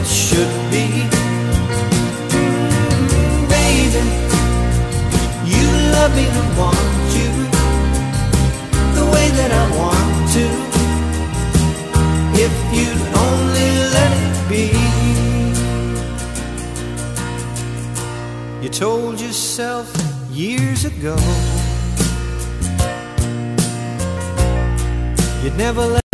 it should be. Baby, you love me and want you the way that I want to. If you'd only let it be. You told yourself years ago you'd never let